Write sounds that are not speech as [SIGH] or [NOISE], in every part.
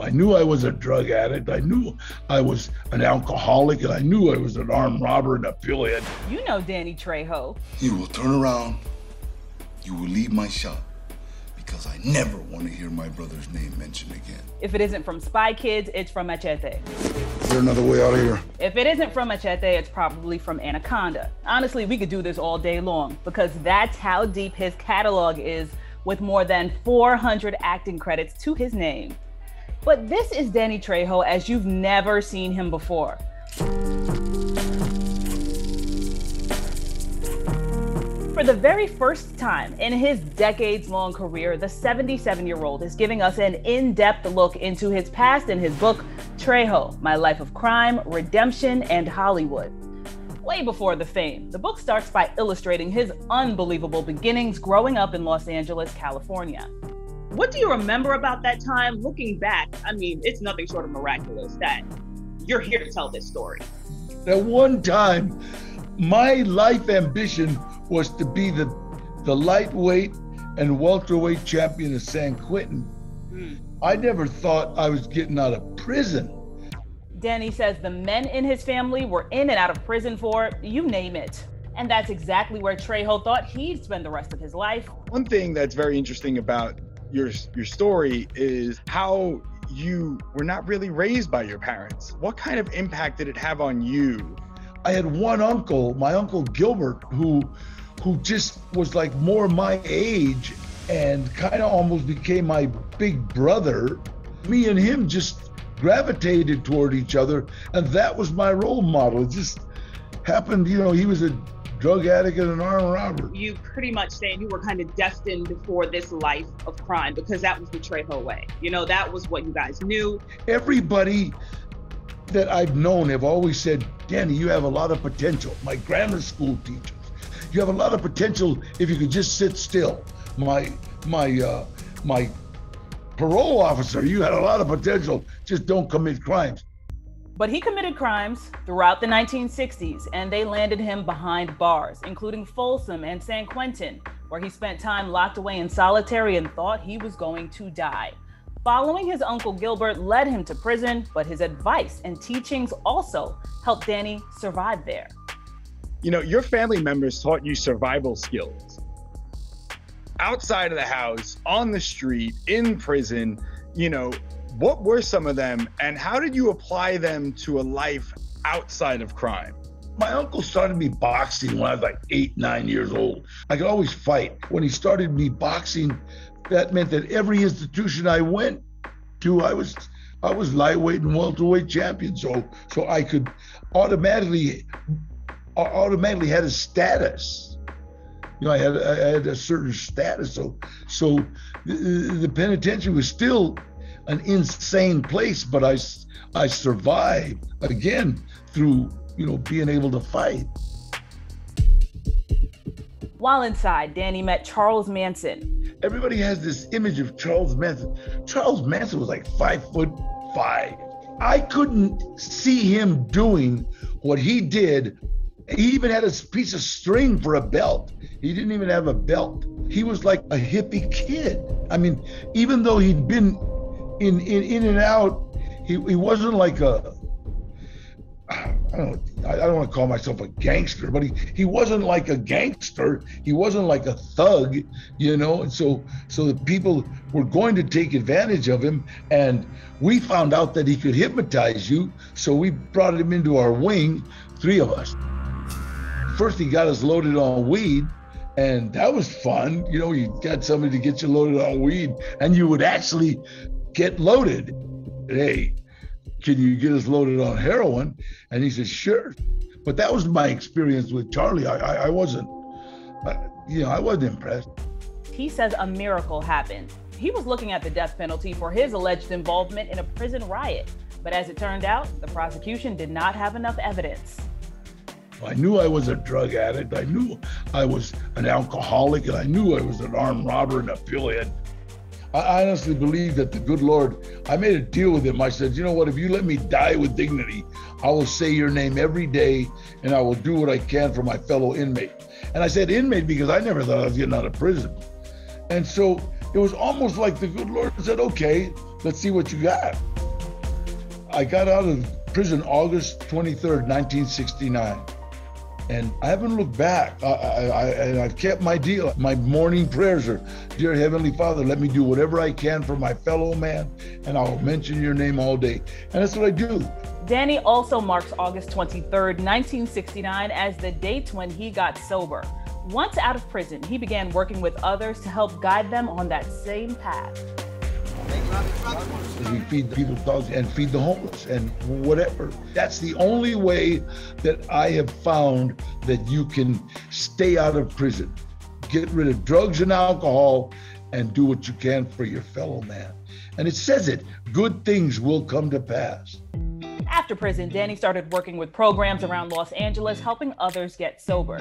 I knew I was a drug addict. I knew I was an alcoholic, and I knew I was an armed robber and a pillhead. You know Danny Trejo. You will turn around. You will leave my shop because I never want to hear my brother's name mentioned again. If it isn't from Spy Kids, it's from Machete. Is there another way out of here? If it isn't from Machete, it's probably from Anaconda. Honestly, we could do this all day long because that's how deep his catalog is with more than 400 acting credits to his name. But this is Danny Trejo as you've never seen him before. For the very first time in his decades long career, the 77 year old is giving us an in depth look into his past in his book, Trejo My Life of Crime, Redemption, and Hollywood. Way before the fame, the book starts by illustrating his unbelievable beginnings growing up in Los Angeles, California. What do you remember about that time looking back? I mean, it's nothing short of miraculous that you're here to tell this story. At one time, my life ambition was to be the the lightweight and welterweight champion of San Quentin. Mm. I never thought I was getting out of prison. Danny says the men in his family were in and out of prison for you name it. And that's exactly where Trejo thought he'd spend the rest of his life. One thing that's very interesting about your your story is how you were not really raised by your parents. What kind of impact did it have on you? I had one uncle, my uncle Gilbert, who who just was like more my age and kind of almost became my big brother. Me and him just gravitated toward each other, and that was my role model. It just happened, you know, he was a drug addict and an armed robber. You pretty much saying you were kind of destined for this life of crime because that was the Trejo way. You know, that was what you guys knew. Everybody that I've known have always said, Danny, you have a lot of potential. My grammar school teacher you have a lot of potential if you could just sit still. My my uh, my parole officer, you had a lot of potential. Just don't commit crimes. But he committed crimes throughout the 1960s, and they landed him behind bars, including Folsom and San Quentin, where he spent time locked away in solitary and thought he was going to die. Following his uncle Gilbert led him to prison, but his advice and teachings also helped Danny survive there you know, your family members taught you survival skills outside of the house, on the street, in prison. You know, what were some of them and how did you apply them to a life outside of crime? My uncle started me boxing when I was like eight, nine years old. I could always fight. When he started me boxing, that meant that every institution I went to, I was I was lightweight and welterweight champion. So so I could automatically automatically had a status. You know, I had I had a certain status. So so the, the penitentiary was still an insane place, but I I survived again through you know being able to fight. While inside, Danny met Charles Manson. Everybody has this image of Charles Manson. Charles Manson was like five foot five. I couldn't see him doing what he did he even had a piece of string for a belt. He didn't even have a belt. He was like a hippie kid. I mean, even though he'd been in in, in and out, he, he wasn't like a I don't I don't want to call myself a gangster, but he, he wasn't like a gangster. He wasn't like a thug, you know. And so so the people were going to take advantage of him, and we found out that he could hypnotize you. So we brought him into our wing, three of us first he got us loaded on weed and that was fun. You know, you got somebody to get you loaded on weed, and you would actually get loaded. Hey, can you get us loaded on heroin? And he said, sure. But that was my experience with Charlie. I, I, I wasn't, I, you know, I wasn't impressed. He says a miracle happened. He was looking at the death penalty for his alleged involvement in a prison riot. But as it turned out, the prosecution did not have enough evidence. I knew I was a drug addict. I knew I was an alcoholic, and I knew I was an armed robber and a pillhead. I honestly believe that the good Lord, I made a deal with him. I said, you know what, if you let me die with dignity, I will say your name every day and I will do what I can for my fellow inmate. And I said inmate because I never thought I was getting out of prison. And so it was almost like the good Lord said, okay, let's see what you got. I got out of prison August 23rd, 1969. And I haven't looked back. I, I, and I've kept my deal. My morning prayers are, Dear Heavenly Father, let me do whatever I can for my fellow man, and I'll mention your name all day. And that's what I do. Danny also marks August 23rd, 1969, as the date when he got sober. Once out of prison, he began working with others to help guide them on that same path. We feed people's dogs and feed the homeless and whatever. That's the only way that I have found that you can stay out of prison. Get rid of drugs and alcohol and do what you can for your fellow man. And it says it good things will come to pass. After prison, Danny started working with programs around Los Angeles, helping others get sober.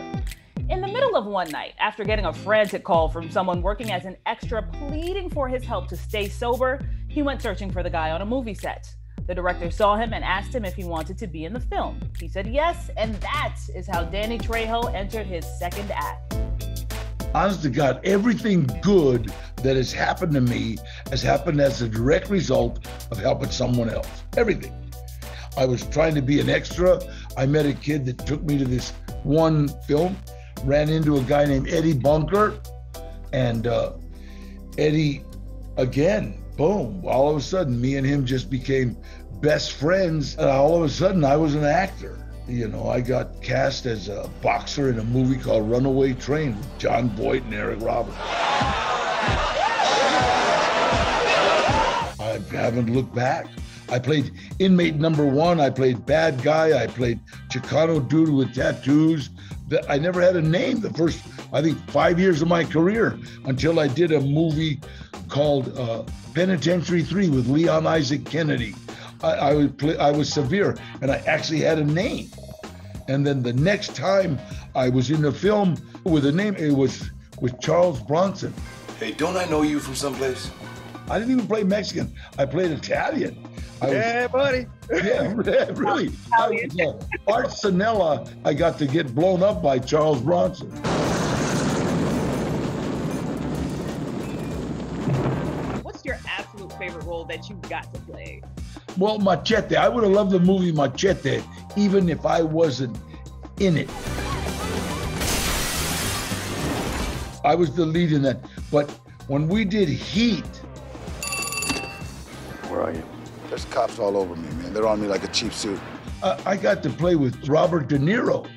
In the middle of one night, after getting a frantic call from someone working as an extra pleading for his help to stay sober, he went searching for the guy on a movie set. The director saw him and asked him if he wanted to be in the film. He said yes, and that is how Danny Trejo entered his second act. Honest to God, everything good that has happened to me has happened as a direct result of helping someone else. Everything. I was trying to be an extra. I met a kid that took me to this one film ran into a guy named Eddie Bunker, and uh, Eddie, again, boom, all of a sudden, me and him just became best friends. And all of a sudden, I was an actor. You know, I got cast as a boxer in a movie called Runaway Train with Jon Voight and Eric Roberts. I haven't looked back. I played inmate number one. I played bad guy. I played Chicano dude with tattoos I never had a name the first, I think, five years of my career until I did a movie called uh, Penitentiary 3 with Leon Isaac Kennedy. I, I, was play, I was severe and I actually had a name. And then the next time I was in a film with a name, it was with Charles Bronson. Hey, don't I know you from someplace? I didn't even play Mexican. I played Italian. I yeah, was, buddy. Yeah, [LAUGHS] really. [LAUGHS] I was, uh, Art Sanella, I got to get blown up by Charles Bronson. What's your absolute favorite role that you got to play? Well, Machete. I would have loved the movie Machete, even if I wasn't in it. I was the lead in that. But when we did Heat, where are you? There's cops all over me, man. They're on me like a cheap suit. Uh, I got to play with Robert De Niro,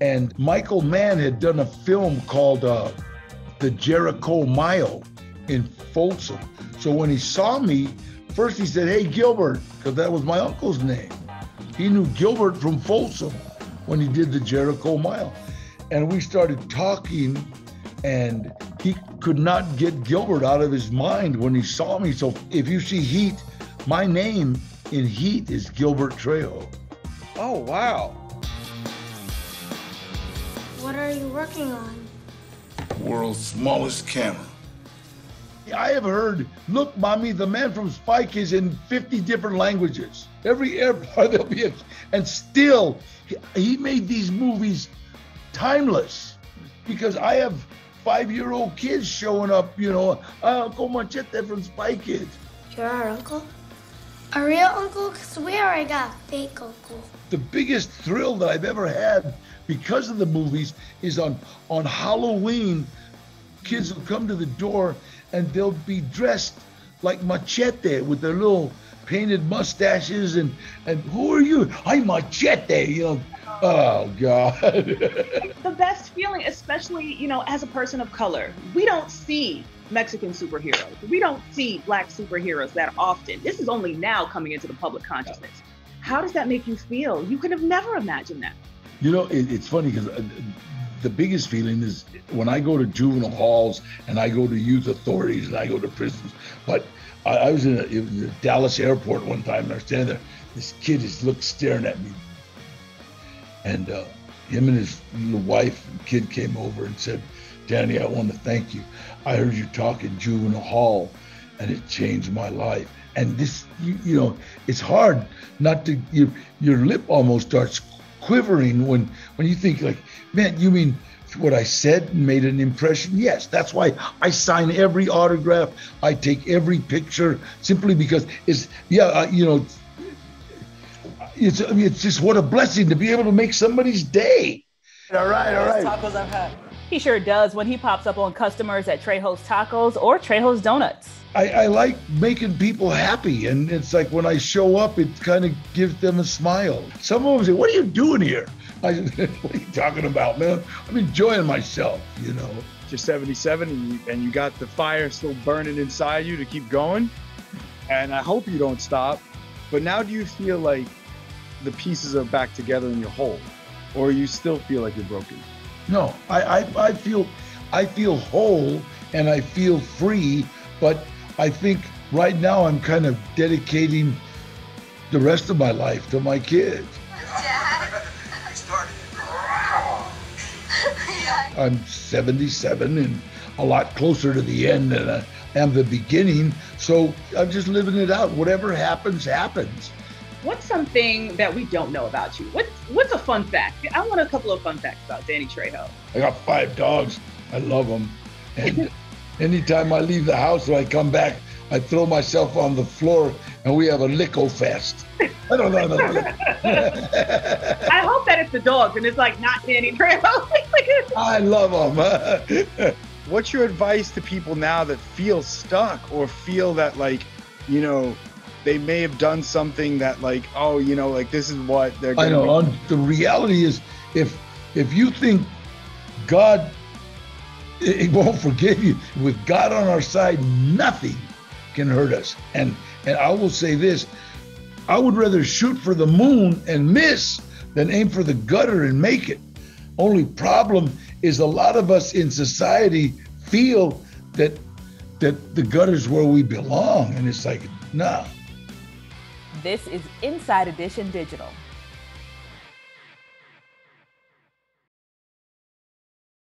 and Michael Mann had done a film called uh, The Jericho Mile in Folsom. So when he saw me, first he said, Hey, Gilbert, because that was my uncle's name. He knew Gilbert from Folsom when he did the Jericho Mile. And we started talking, and he could not get Gilbert out of his mind when he saw me. So if you see Heat, my name in Heat is Gilbert Trejo. Oh, wow. What are you working on? World's smallest camera. I have heard, look, mommy, the man from Spy Kids in 50 different languages. Every airport [LAUGHS] there'll be a, and still, he, he made these movies timeless because I have five year old kids showing up, you know, ah, Uncle Machete from Spy Kids. You're our uncle? A real uncle? Because we already got a fake uncle. The biggest thrill that I've ever had because of the movies is on, on Halloween, kids will come to the door and they'll be dressed like Machete with their little painted mustaches and, and who are you? I'm Machete, you know. Oh God. [LAUGHS] the best feeling, especially, you know, as a person of color, we don't see Mexican superheroes. We don't see black superheroes that often. This is only now coming into the public consciousness. How does that make you feel? You could have never imagined that. You know, it, it's funny because uh, the biggest feeling is when I go to juvenile halls and I go to youth authorities and I go to prisons. But I, I was in, a, the Dallas airport one time and I was standing there. This kid is looked staring at me, and uh, him and his wife and kid came over and said, "Danny, I want to thank you. I heard you talk in juvenile hall, and it changed my life. And this, you, you know, it's hard not to your your lip almost starts quivering when when you think like, man, you mean what I said made an impression? Yes. That's why I sign every autograph. I take every picture simply because it's, yeah, uh, you know, it's, I mean, it's just what a blessing to be able to make somebody's day. All right, all right. Tacos I've had. He sure does when he pops up on customers at Trejo's Tacos or Trejo's Donuts. I, I like making people happy, and it's like when I show up, it kind of gives them a smile. Some of them say, "What are you doing here?" I said, [LAUGHS] "What are you talking about, man? I'm enjoying myself." You know. You're 77 and you, and you got the fire still burning inside you to keep going. And I hope you don't stop. But now do you feel like the pieces are back together in your whole? Or you still feel like you're broken? No, I, I, I feel I feel whole and I feel free, but I think right now I'm kind of dedicating the rest of my life to my kids. [LAUGHS] I'm 77 and a lot closer to the end than I am the beginning. So I'm just living it out. Whatever happens, happens. What's something that we don't know about you? What's what's a fun fact? I want a couple of fun facts about Danny Trejo. I got five dogs. I love them. And [LAUGHS] anytime I leave the house or I come back, I throw myself on the floor and we have a licko fest. I don't know. [LAUGHS] I hope that it's the dogs and it's like not Danny Trejo. [LAUGHS] I love them. What's your advice to people now that feel stuck or feel that like, you know, they may have done something that like, oh, you know, like this is what they're I know. be- The reality is, if if you think God it it won't forgive you, with God on our side, nothing can hurt us. And and I will say this: I would rather shoot for the moon and miss than aim for the gutter and make it. Only problem is a lot of us in society feel that that the gutter's where we belong, and it's like, nah. This is Inside Edition Digital.